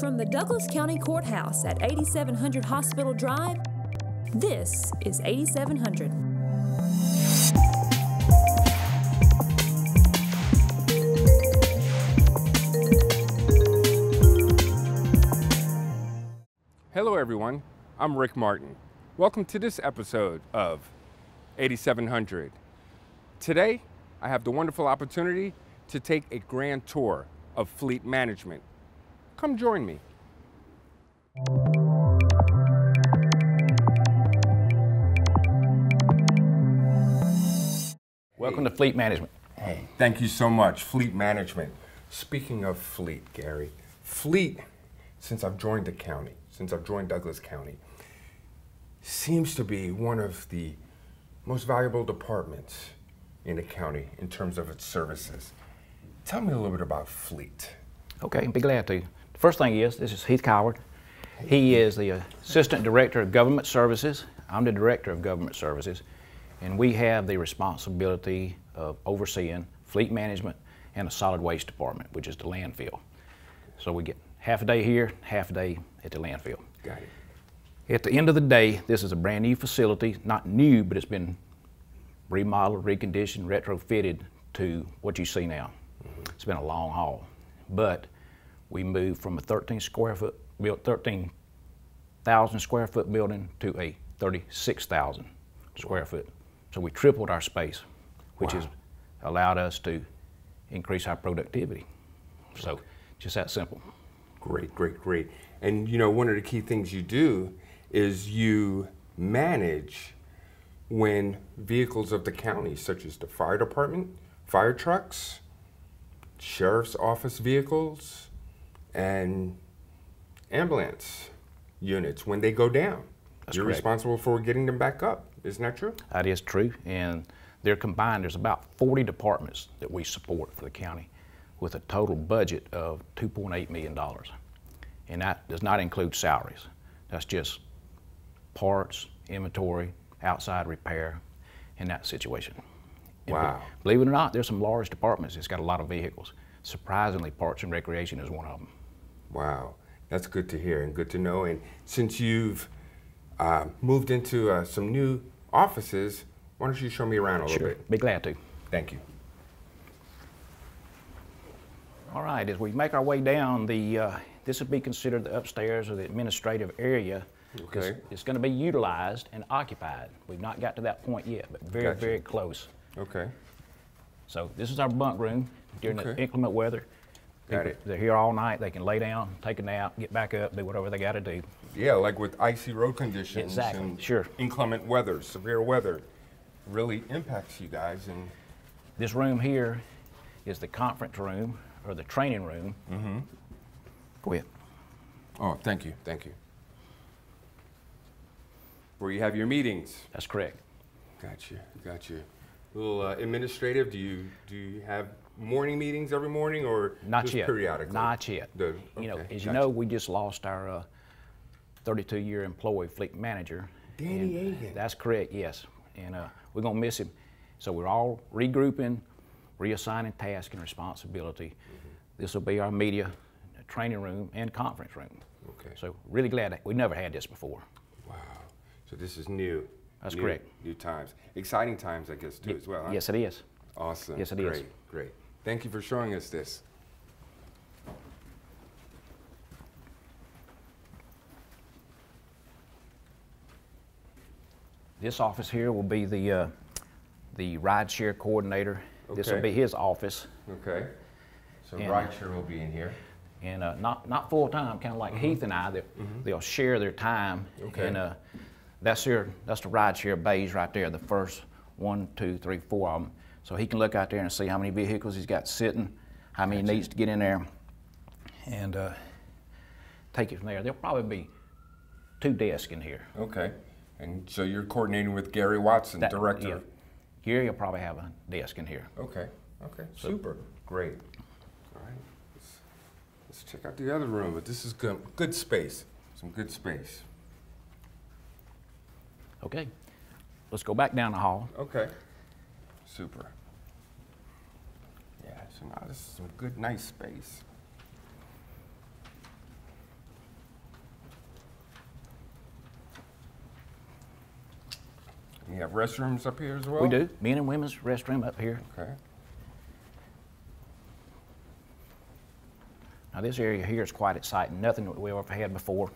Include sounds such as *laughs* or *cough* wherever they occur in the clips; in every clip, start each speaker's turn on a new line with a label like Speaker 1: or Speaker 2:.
Speaker 1: From the Douglas County Courthouse at 8700 Hospital Drive, this is 8700.
Speaker 2: Hello, everyone. I'm Rick Martin. Welcome to this episode of 8700. Today, I have the wonderful opportunity to take a grand tour of fleet management. Come join me.
Speaker 3: Welcome to Fleet Management.
Speaker 2: Hey, thank you so much. Fleet management. Speaking of fleet, Gary, fleet, since I've joined the county, since I've joined Douglas County, seems to be one of the most valuable departments in the county in terms of its services. Tell me a little bit about fleet.
Speaker 3: Okay, be glad to. First thing is, this is Heath Coward. He is the Assistant Director of Government Services. I'm the Director of Government Services. And we have the responsibility of overseeing fleet management and a solid waste department, which is the landfill. So we get half a day here, half a day at the landfill.
Speaker 2: Got it.
Speaker 3: At the end of the day, this is a brand new facility, not new, but it's been remodeled, reconditioned, retrofitted to what you see now. It's been a long haul, but we moved from a 13 square foot, built 13,000 square foot building to a 36,000 square foot. So we tripled our space, which
Speaker 2: Wow.
Speaker 3: has allowed us to increase our productivity. So just that simple.
Speaker 2: Great, great, great. And you know, one of the key things you do is you manage when vehicles of the county, such as the fire department, fire trucks, sheriff's office vehicles, and ambulance units, when they go down,
Speaker 3: That's
Speaker 2: you're
Speaker 3: correct.
Speaker 2: responsible for getting them back up. Isn't that true?
Speaker 3: That is true, and they're combined. There's about 40 departments that we support for the county, with a total budget of 2.8 million dollars, and that does not include salaries. That's just parts, inventory, outside repair, in that situation. And
Speaker 2: Wow.
Speaker 3: Believe it or not, there's some large departments that's got a lot of vehicles. Surprisingly, Parks and Recreation is one of them.
Speaker 2: Wow, that's good to hear and good to know. And since you've uh, moved into uh, some new offices, why don't you show me around a little bit?
Speaker 3: Be glad to.
Speaker 2: Thank you.
Speaker 3: All right, as we make our way down, the, uh, this would be considered the upstairs or the administrative area.
Speaker 2: Okay.
Speaker 3: It's going to be utilized and occupied. We've not got to that point yet, but very,
Speaker 2: Gotcha.
Speaker 3: very close.
Speaker 2: Okay.
Speaker 3: So this is our bunk room during the inclement weather.
Speaker 2: Got it.
Speaker 3: They're here all night. They can lay down, take a nap, get back up, do whatever they got to do.
Speaker 2: Yeah, like with icy road conditions
Speaker 3: Exactly,
Speaker 2: and
Speaker 3: sure.
Speaker 2: inclement weather, severe weather, really impacts you guys. And
Speaker 3: This room here is the conference room or the training room. Mm-hmm. Go ahead.
Speaker 2: oh, thank you, thank you. Where you have your meetings.
Speaker 3: That's correct.
Speaker 2: Got you, got you. A little uh, administrative. Do you do you have morning meetings every morning or
Speaker 3: Not
Speaker 2: just
Speaker 3: yet.
Speaker 2: periodically?
Speaker 3: Not yet.
Speaker 2: The-
Speaker 3: You know,
Speaker 2: okay,
Speaker 3: as you know, we just lost our uh, 32-year employee fleet manager.
Speaker 2: Danny Agan.
Speaker 3: That's correct, yes. And uh, we're gonna miss him. So we're all regrouping, reassigning tasks and responsibility.
Speaker 2: Mm-hmm.
Speaker 3: This will be our media training room and conference room.
Speaker 2: Okay.
Speaker 3: So really glad that we never had this before.
Speaker 2: Wow. So this is new.
Speaker 3: That's
Speaker 2: new-
Speaker 3: correct.
Speaker 2: New times, exciting times, I guess, too, as well. huh?
Speaker 3: Yes, it is.
Speaker 2: Awesome.
Speaker 3: Yes, it
Speaker 2: great,
Speaker 3: is.
Speaker 2: Great. Thank you for showing us this.
Speaker 3: This office here will be the uh, the ride share coordinator. This will be his office.
Speaker 2: Okay. So
Speaker 3: And-
Speaker 2: rideshare will be in here.
Speaker 3: and uh, not not full time, kind of like Heath and I. That they'll share their time,
Speaker 2: Okay.
Speaker 3: and uh, that's their that's the ride share bays right there. The first one, two, three, four of them. So he can look out there and see how many vehicles he's got sitting, how many needs to get in there, and uh, take it from there. There'll probably be two desks in here.
Speaker 2: Okay. And so you're coordinating with Gary Watson,
Speaker 3: That-
Speaker 2: director.
Speaker 3: yeah. Gary will probably have a desk in here.
Speaker 2: Okay. Okay. Super. Great. All right. Let's, let's check out the other room. But this is good. Good space. Some good space.
Speaker 3: Okay, let's go back down the hall.
Speaker 2: Okay. Super. Yeah, so now this is some good, nice space. You have restrooms up here as well?
Speaker 3: We do. Men and women's restroom up here.
Speaker 2: Okay.
Speaker 3: Now this area here is quite exciting. Nothing that we ever had before.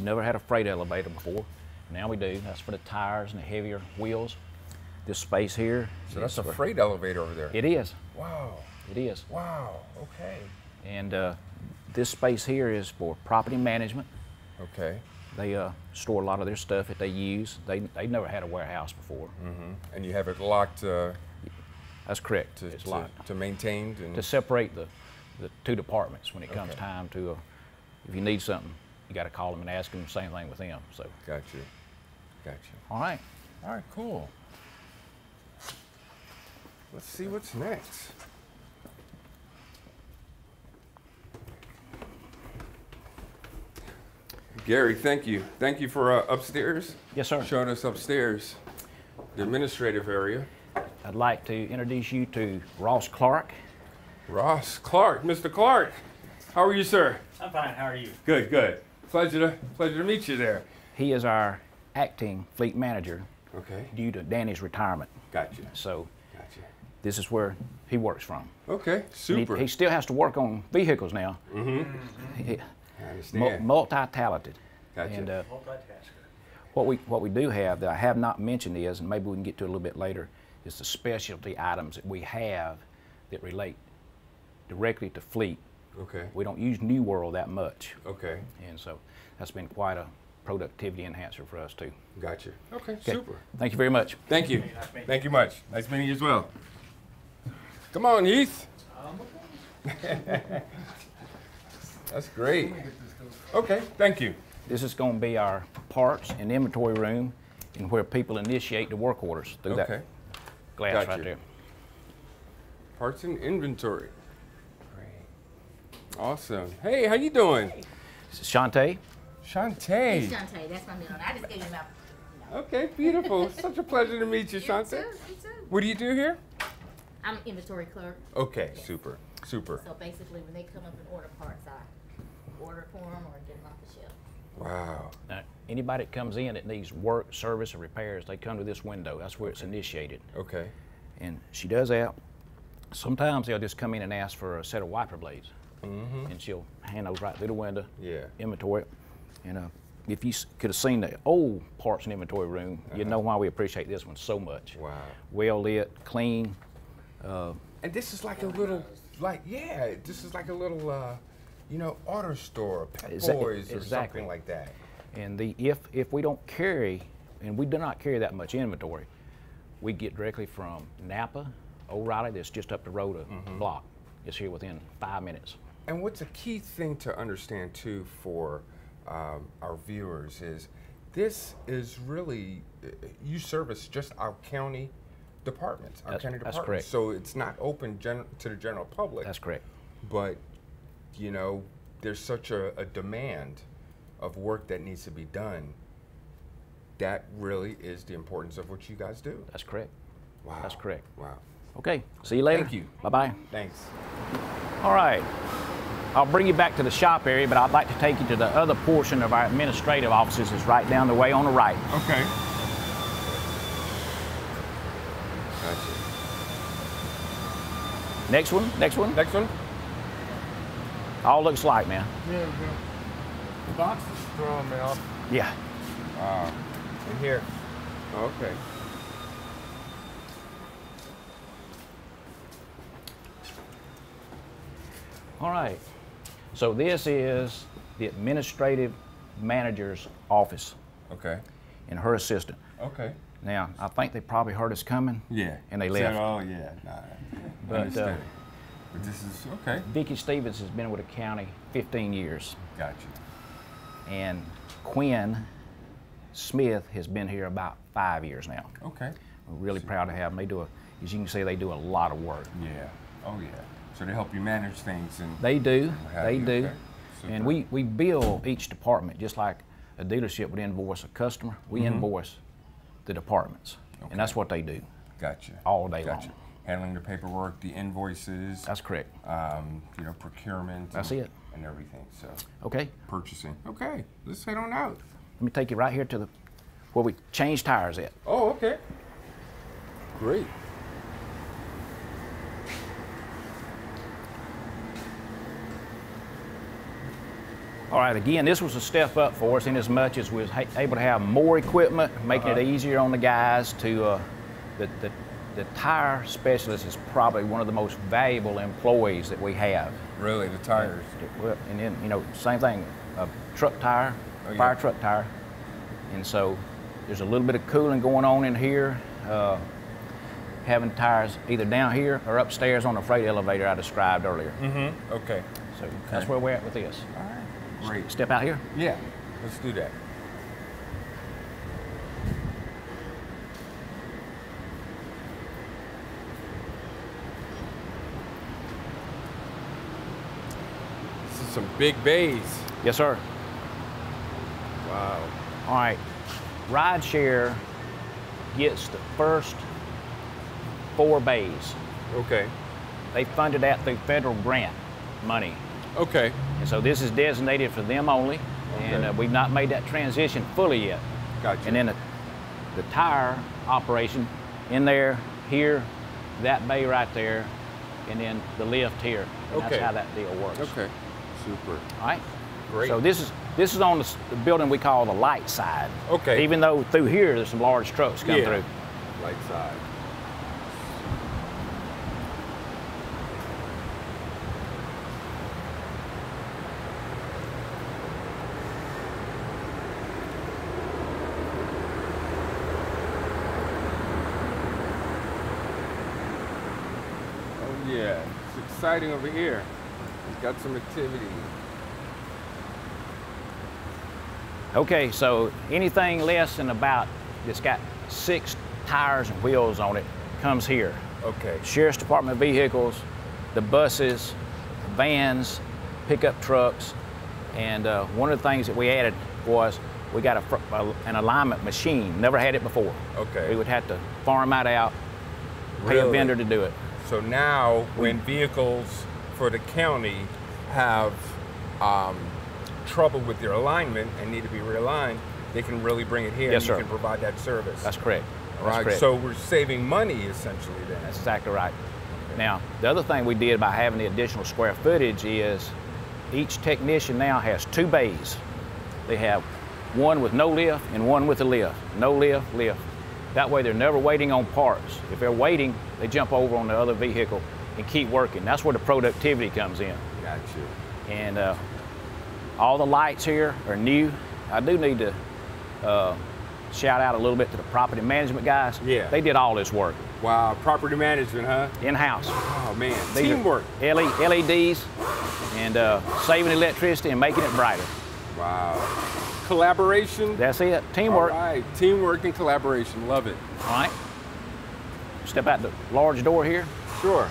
Speaker 3: We never had a freight elevator before. Now we do. That's for the tires and the heavier wheels. This space here.
Speaker 2: So that's a freight elevator over there.
Speaker 3: It is.
Speaker 2: Wow.
Speaker 3: It is.
Speaker 2: Wow. Okay.
Speaker 3: And uh, this space here is for property management.
Speaker 2: Okay.
Speaker 3: They uh, store a lot of their stuff that they use. They they never had a warehouse before.
Speaker 2: And you have it locked uh,
Speaker 3: That's correct.
Speaker 2: to,
Speaker 3: it's
Speaker 2: to,
Speaker 3: locked
Speaker 2: to maintained and
Speaker 3: to separate the, the two departments when it comes
Speaker 2: Okay.
Speaker 3: time to. Uh, if you need something, you got to call them and ask them. The same thing with them. So,
Speaker 2: got you. Got you.
Speaker 3: all right.
Speaker 2: All right, cool. Let's see what's next. Gary, thank you. Thank you for uh, upstairs.
Speaker 3: Yes, sir.
Speaker 2: Showing us upstairs, the administrative area.
Speaker 3: I'd like to introduce you to Ross Clark.
Speaker 2: Ross Clark, Mr. Clark. How are you, sir?
Speaker 4: I'm fine. How are you?
Speaker 2: Good, good. Pleasure to pleasure to meet you there.
Speaker 3: He is our acting fleet manager
Speaker 2: Okay.
Speaker 3: due to Danny's retirement.
Speaker 2: Gotcha.
Speaker 3: So
Speaker 2: Gotcha.
Speaker 3: this is where he works from.
Speaker 2: Okay.
Speaker 3: And he-
Speaker 2: Super.
Speaker 3: He, still has to work on vehicles now. Mm-hmm.
Speaker 2: I understand.
Speaker 3: multi-talented.
Speaker 2: Gotcha.
Speaker 3: And uh,
Speaker 4: Multitasker.
Speaker 3: what we what we do have that I have not mentioned is, and maybe we can get to a little bit later, is the specialty items that we have that relate directly to fleet.
Speaker 2: Okay.
Speaker 3: We don't use New World that much,
Speaker 2: Okay.
Speaker 3: and so that's been quite a productivity enhancer for us too.
Speaker 2: Gotcha. Okay.
Speaker 3: Okay.
Speaker 2: Super.
Speaker 3: Thank you very much.
Speaker 2: Thank you.
Speaker 4: Nice.
Speaker 2: Thank you much. Nice meeting you as well. Come on, Heath. *laughs* That's great. Okay, thank you.
Speaker 3: This is going to be our parts and inventory room, and where people initiate the work orders through
Speaker 2: Okay.
Speaker 3: that glass
Speaker 2: Got
Speaker 3: right
Speaker 2: you.
Speaker 3: there.
Speaker 2: Parts and inventory. Great. Awesome. Hey, how you doing?
Speaker 3: This is Shantae.
Speaker 2: Shantae.
Speaker 5: Shantae, that's my middle name. I just gave you my.
Speaker 2: Okay, beautiful. *laughs* Such a pleasure to meet you,
Speaker 5: You
Speaker 2: Shantae.
Speaker 5: too, you too.
Speaker 2: What do you do here?
Speaker 5: I'm an inventory clerk,
Speaker 2: Okay, super, super.
Speaker 5: so basically when they come up and order parts, I order for them or get them off the shelf.
Speaker 2: Wow.
Speaker 3: Now, anybody that comes in that needs work, service, or repairs, they come to this window. That's where it's initiated.
Speaker 2: Okay.
Speaker 3: And she does that. Sometimes they'll just come in and ask for a set of wiper blades. And she'll hand those right through the window,
Speaker 2: Yeah.
Speaker 3: inventory. And uh, if you could have seen the old parts and inventory room, you'd know why we appreciate this one so much.
Speaker 2: Wow.
Speaker 3: Well lit, clean.
Speaker 2: And this is like a little, like, yeah, this is like a little, uh, you know, auto store, Pet
Speaker 3: Exa-
Speaker 2: Boys or
Speaker 3: exactly.
Speaker 2: something like that.
Speaker 3: And the if if we don't carry, and we do not carry that much inventory, we get directly from Napa, O'Reilly, that's just up the road a
Speaker 2: Mm-hmm.
Speaker 3: block. It's here within five minutes.
Speaker 2: And what's a key thing to understand too for um, our viewers is this is really you service just our county departments, our
Speaker 3: That's-
Speaker 2: county
Speaker 3: that's
Speaker 2: departments.
Speaker 3: correct.
Speaker 2: So it's not open to the general public.
Speaker 3: That's correct.
Speaker 2: But you know, there's such a, a demand of work that needs to be done. That really is the importance of what you guys do.
Speaker 3: That's correct.
Speaker 2: Wow.
Speaker 3: That's correct.
Speaker 2: Wow.
Speaker 3: Okay. See you later.
Speaker 2: Thank you.
Speaker 3: Bye bye.
Speaker 2: Thanks.
Speaker 3: All right. I'll bring you back to the shop area, but I'd like to take you to the other portion of our administrative offices. It's right down the way on the right.
Speaker 2: Okay. Gotcha.
Speaker 3: Next one. Next one.
Speaker 2: Next one.
Speaker 3: All looks like, man.
Speaker 4: Yeah, the box is throwing me off.
Speaker 3: Yeah.
Speaker 2: Wow. In here. Okay.
Speaker 3: All right. So this is the administrative manager's office
Speaker 2: Okay.
Speaker 3: and her assistant.
Speaker 2: Okay.
Speaker 3: Now, I think they probably heard us coming.
Speaker 2: Yeah.
Speaker 3: And they left.
Speaker 2: oh yeah. Nah.
Speaker 3: But, uh,
Speaker 2: but this is okay.
Speaker 3: Vicki Stevens has been with the county 15 years,
Speaker 2: Gotcha.
Speaker 3: and Quinn Smith has been here about five years now.
Speaker 2: Okay.
Speaker 3: We're really proud to have them. They do a, as you can see, they do a lot of work.
Speaker 2: Yeah. Oh yeah. So they help you manage things and.
Speaker 3: They do. They
Speaker 2: you,
Speaker 3: do.
Speaker 2: okay.
Speaker 3: And we, we bill each department just like a dealership would invoice a customer. We invoice the departments. And that's
Speaker 2: Mm-hmm.
Speaker 3: What they do
Speaker 2: Gotcha.
Speaker 3: all day
Speaker 2: Gotcha.
Speaker 3: long.
Speaker 2: handling the paperwork, the invoices,
Speaker 3: That's correct.
Speaker 2: um, you know, procurement.
Speaker 3: That's
Speaker 2: and,
Speaker 3: it.
Speaker 2: And everything. So
Speaker 3: Okay,
Speaker 2: purchasing. Okay, let's head on out.
Speaker 3: let me take you right here to the where we change tires at.
Speaker 2: Oh, okay. Great.
Speaker 3: All right, again, this was a step up for us in as much as we was able to have more equipment, making it easier on the guys to, uh, the, the, the tire specialist is probably one of the most valuable employees that we have.
Speaker 2: Really, the tires.
Speaker 3: Well, And then, you know, same thing, a truck tire,
Speaker 2: Oh, yeah.
Speaker 3: fire truck tire. And so there's a little bit of cooling going on in here. Uh, having tires either down here or upstairs on the freight elevator I described earlier.
Speaker 2: Mm-hmm. Okay.
Speaker 3: So that's where we're at with this.
Speaker 2: Great.
Speaker 3: Step out here.
Speaker 2: Yeah, let's do that. This is some big bays.
Speaker 3: Yes, sir.
Speaker 2: Wow.
Speaker 3: All right. Rideshare gets the first four bays.
Speaker 2: Okay.
Speaker 3: They funded that through federal grant money.
Speaker 2: Okay.
Speaker 3: And so this is designated for them only. And
Speaker 2: Okay.
Speaker 3: uh, we've not made that transition fully yet.
Speaker 2: Gotcha.
Speaker 3: And then the, the tire operation in there, here, that bay right there, and then the lift here. And
Speaker 2: Okay.
Speaker 3: That's how that deal works.
Speaker 2: Okay. Super.
Speaker 3: All right.
Speaker 2: Great.
Speaker 3: So this is this is on the, the building we call the light side.
Speaker 2: Okay.
Speaker 3: Even though through here there's some large trucks come
Speaker 2: Yeah.
Speaker 3: through.
Speaker 2: Light side. Oh yeah, exciting over here. We've got some activity.
Speaker 3: Okay, so anything less than about that's got six tires and wheels on it comes here.
Speaker 2: Okay.
Speaker 3: Sheriff's Department vehicles, the buses, vans, pickup trucks, and uh, one of the things that we added was we got a, a- an alignment machine. Never had it before.
Speaker 2: Okay.
Speaker 3: We would have to farm that out, pay a vendor to do it.
Speaker 2: So now, when vehicles for the county have um, trouble with their alignment and need to be realigned, they can really bring it here
Speaker 3: Yes,
Speaker 2: and
Speaker 3: sir.
Speaker 2: you can provide that service.
Speaker 3: That's correct. That's
Speaker 2: right.
Speaker 3: correct.
Speaker 2: So we're saving money essentially then.
Speaker 3: That's exactly right. Now, the other thing we did by having the additional square footage is each technician now has two bays. They have one with no lift and one with a lift. No lift, lift. That way they're never waiting on parts. If they're waiting, they jump over on the other vehicle and keep working. That's where the productivity comes in.
Speaker 2: Got you.
Speaker 3: And uh, all the lights here are new. I do need to uh, shout out a little bit to the property management guys.
Speaker 2: Yeah.
Speaker 3: They did all this work
Speaker 2: Wow, property management, huh?
Speaker 3: in-house.
Speaker 2: Oh man,
Speaker 3: These
Speaker 2: teamwork.
Speaker 3: LE LEDs and uh, saving electricity and making it brighter.
Speaker 2: Wow. Collaboration.
Speaker 3: That's it. Teamwork.
Speaker 2: right, teamwork and collaboration. Love it.
Speaker 3: All right. Step out the large door here.
Speaker 2: Sure.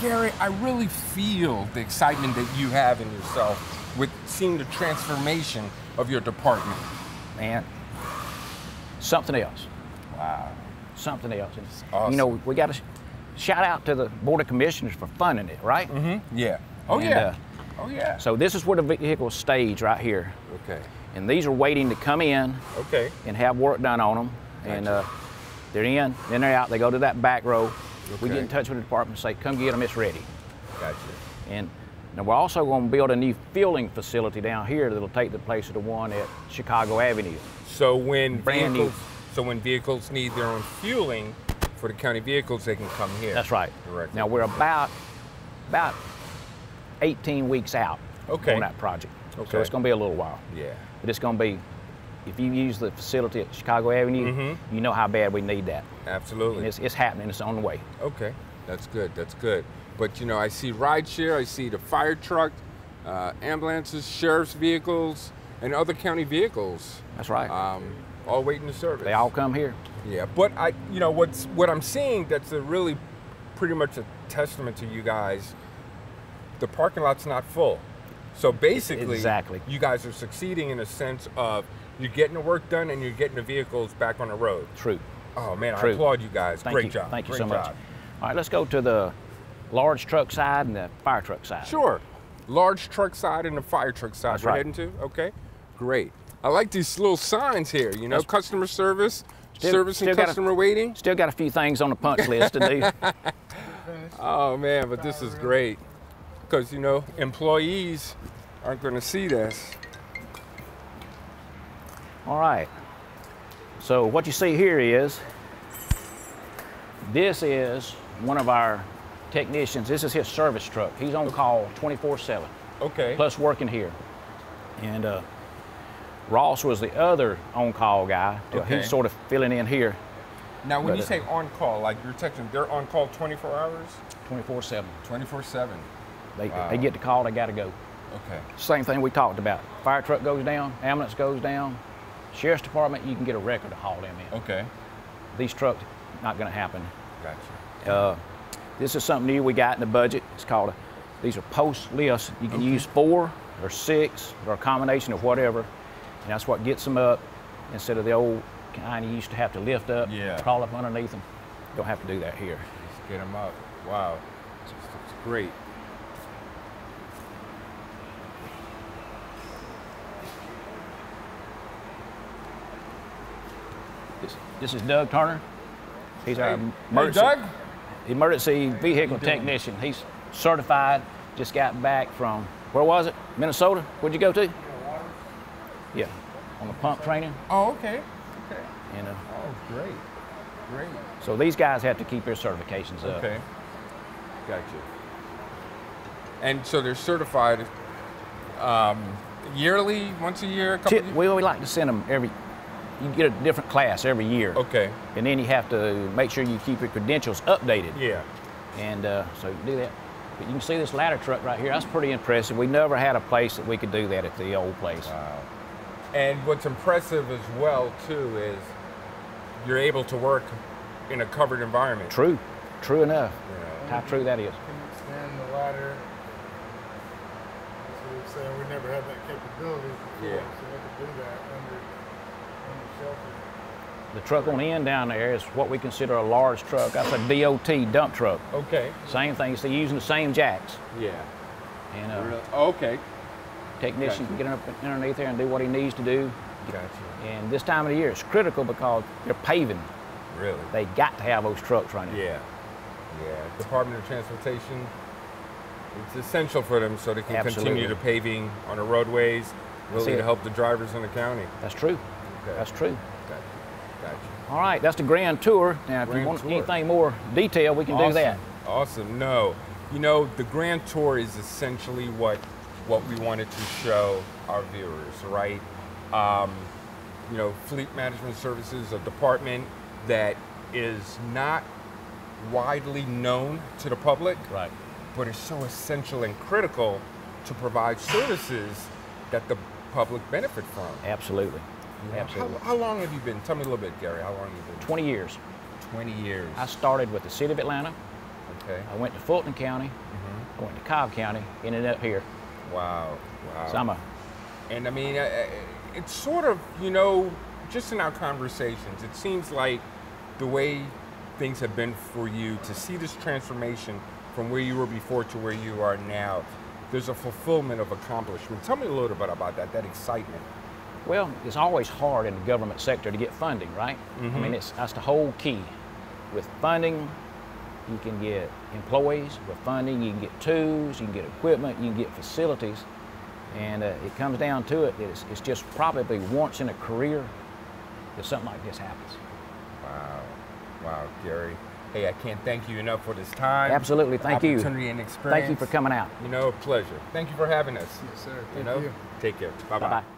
Speaker 2: Gary, I really feel the excitement that you have in yourself with seeing the transformation of your department.
Speaker 3: Man, something else.
Speaker 2: Wow.
Speaker 3: Something else.
Speaker 2: Awesome.
Speaker 3: You know, we got to shout out to the Board of Commissioners for funding it, right?
Speaker 2: Mm-hmm. Yeah. Oh
Speaker 3: And,
Speaker 2: yeah.
Speaker 3: uh,
Speaker 2: oh yeah.
Speaker 3: So this is where the vehicles stage right here.
Speaker 2: Okay.
Speaker 3: And these are waiting to come in
Speaker 2: Okay.
Speaker 3: and have work done on them. And uh, they're in, then they're out. They go to that back row. We get in touch with the department and say, come get them, it's ready.
Speaker 2: Gotcha.
Speaker 3: And now we're also going to build a new fueling facility down here that'll take the place of the one at Chicago Avenue.
Speaker 2: So when
Speaker 3: Brand new.
Speaker 2: vehicles, so when vehicles need their own fueling for the county vehicles, they can come here.
Speaker 3: That's right.
Speaker 2: Directly.
Speaker 3: Now we're about about 18 weeks out
Speaker 2: Okay.
Speaker 3: on that project.
Speaker 2: Okay.
Speaker 3: So it's going to be a little while.
Speaker 2: Yeah.
Speaker 3: But it's going to be, if you use the facility at Chicago Avenue,
Speaker 2: Mm-hmm.
Speaker 3: you know how bad we need that.
Speaker 2: Absolutely.
Speaker 3: And it's, it's happening. It's on the way.
Speaker 2: Okay, that's good. That's good. But you know, I see rideshare, I see the fire truck, uh, ambulances, sheriff's vehicles, and other county vehicles,
Speaker 3: That's right.
Speaker 2: um, all waiting to service.
Speaker 3: they all come here.
Speaker 2: Yeah, but I, you know, what's what I'm seeing that's a really, pretty much a testament to you guys. The parking lot's not full, so basically,
Speaker 3: Exactly.
Speaker 2: you guys are succeeding in a sense of you're getting the work done and you're getting the vehicles back on the road.
Speaker 3: True.
Speaker 2: Oh man, I applaud you guys.
Speaker 3: Thank
Speaker 2: Great
Speaker 3: you.
Speaker 2: job.
Speaker 3: Thank you
Speaker 2: Great
Speaker 3: so much. All right, let's go to the large truck side and the fire truck side.
Speaker 2: Sure. Large truck side and the fire truck side.
Speaker 3: That's
Speaker 2: we're
Speaker 3: right.
Speaker 2: heading to? Okay. Great. I like these little signs here, you know,
Speaker 3: That's-
Speaker 2: customer service,
Speaker 3: Still-
Speaker 2: service and customer waiting.
Speaker 3: Still got a few things on the punch list to do. *laughs*
Speaker 2: Oh man, but this is great. Because, you know, employees aren't going to see this.
Speaker 3: All right. So what you see here is this is one of our technicians. This is his service truck. He's on call 24/7,
Speaker 2: Okay.
Speaker 3: plus working here. And uh, Ross was the other on-call guy.
Speaker 2: Okay.
Speaker 3: He's sort of filling in here
Speaker 2: now, when
Speaker 3: but,
Speaker 2: you
Speaker 3: uh,
Speaker 2: say on call, like you're texting, they're on call 24 hours?
Speaker 3: 24/7.
Speaker 2: 24 7.
Speaker 3: They,
Speaker 2: Wow.
Speaker 3: they get the call, they got to go.
Speaker 2: Okay.
Speaker 3: Same thing we talked about. Fire truck goes down, ambulance goes down, sheriff's department, you can get a record to haul them in.
Speaker 2: Okay.
Speaker 3: These trucks, not going to happen.
Speaker 2: Gotcha.
Speaker 3: Uh, this is something new we got in the budget. It's called, a, these are post lifts. You can use four or six or a combination of whatever. And that's what gets them up instead of the old kind you used to have to lift up,
Speaker 2: Yeah.
Speaker 3: crawl up underneath them. Don't have to do that here.
Speaker 2: Let's get them up. Wow. It's, it's great.
Speaker 3: This, this is Doug Turner. He's our
Speaker 2: Hey, hey,
Speaker 3: emergency,
Speaker 2: Doug?
Speaker 3: emergency vehicle technician. He's certified, just got back from, where was it? Minnesota? Where'd you go to? Yeah, on the pump training.
Speaker 2: Oh, okay. Okay.
Speaker 3: And uh,
Speaker 2: Oh, great. Great.
Speaker 3: so these guys have to keep their certifications up.
Speaker 2: Okay. Gotcha. And so they're certified um, yearly, once a year, a couple
Speaker 3: Ti- We always like to send them every, you get a different class every year.
Speaker 2: Okay.
Speaker 3: And then you have to make sure you keep your credentials updated.
Speaker 2: Yeah.
Speaker 3: And uh, so you do that. But you can see this ladder truck right here. That's pretty impressive. We never had a place that we could do that at the old place.
Speaker 2: Wow. And what's impressive as well too is you're able to work in a covered environment.
Speaker 3: True. True enough.
Speaker 2: You know.
Speaker 3: How true that is.
Speaker 4: Can you extend the ladder? So we're saying we never had that capability before,
Speaker 2: Yeah.
Speaker 4: so we could do that under, under shelter.
Speaker 3: The truck on the end down there is what we consider a large truck. That's a DOT dump truck.
Speaker 2: Okay.
Speaker 3: Same thing. So using the same jacks.
Speaker 2: Yeah.
Speaker 3: And uh,
Speaker 2: Really? Okay.
Speaker 3: technician can get up underneath there and do what he needs to do.
Speaker 2: Gotcha.
Speaker 3: And this time of the year, it's critical because they're paving.
Speaker 2: Really?
Speaker 3: They got to have those trucks running.
Speaker 2: Yeah. Yeah. Department of Transportation. It's essential for them so they can
Speaker 3: Absolutely.
Speaker 2: continue the paving on the roadways, really to help the drivers in the county.
Speaker 3: That's true.
Speaker 2: Okay.
Speaker 3: That's true.
Speaker 2: Gotcha. Gotcha.
Speaker 3: All right, that's the grand tour. Now, if
Speaker 2: Grand
Speaker 3: you want
Speaker 2: tour.
Speaker 3: anything more detail, we can do that.
Speaker 2: Awesome. No, you know the Grand Tour is essentially what what we wanted to show our viewers, right? Um, you know, Fleet Management Services, a department that is not widely known to the public,
Speaker 3: Right.
Speaker 2: but is so essential and critical to provide services that the public benefit from.
Speaker 3: Absolutely.
Speaker 2: How,
Speaker 3: Absolutely.
Speaker 2: how long have you been? Tell me a little bit, Gary. How long have you been?
Speaker 3: 20 years.
Speaker 2: 20 years.
Speaker 3: I started with the city of Atlanta.
Speaker 2: Okay.
Speaker 3: I went to Fulton County.
Speaker 2: Mm-hmm.
Speaker 3: I went to Cobb County. Ended up here.
Speaker 2: Wow. Wow.
Speaker 3: So I'm a
Speaker 2: And I mean, uh, uh, it's sort of, you know, just in our conversations, it seems like the way things have been for you to see this transformation from where you were before to where you are now, there's a fulfillment of accomplishment. Tell me a little bit about that, that excitement.
Speaker 3: Well, it's always hard in the government sector to get funding, right? I mean, it's that's the whole key. With funding, you can get employees. With funding, you can get tools, you can get equipment, you can get facilities, and uh, it comes down to it. It's, it's just probably once in a career that something like this happens.
Speaker 2: Wow. Wow, Gary. Hey, I can't thank you enough for this time.
Speaker 3: Absolutely, thank you.
Speaker 2: Opportunity and experience.
Speaker 3: Thank you for coming out.
Speaker 2: You know, pleasure. Thank you for having us.
Speaker 4: Yes, sir.
Speaker 2: You know,
Speaker 4: you.
Speaker 2: take care. Bye
Speaker 3: Bye bye.